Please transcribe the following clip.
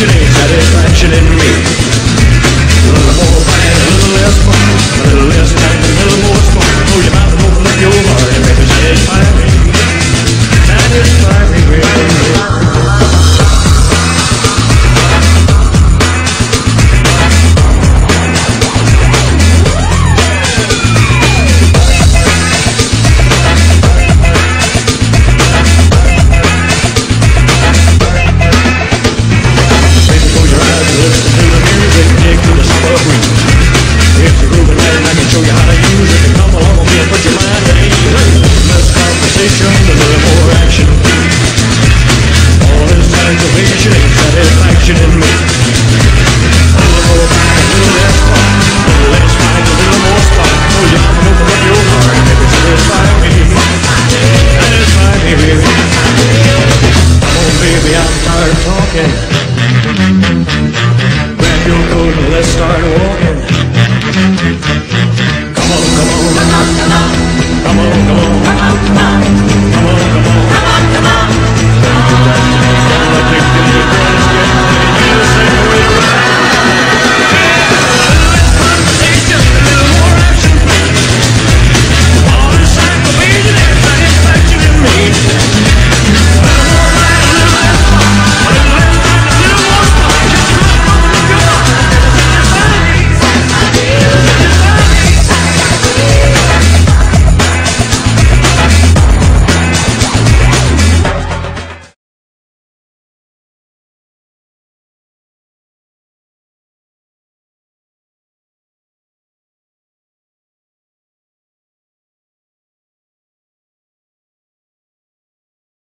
mentioning satisfaction in me. Grab your coat and let's start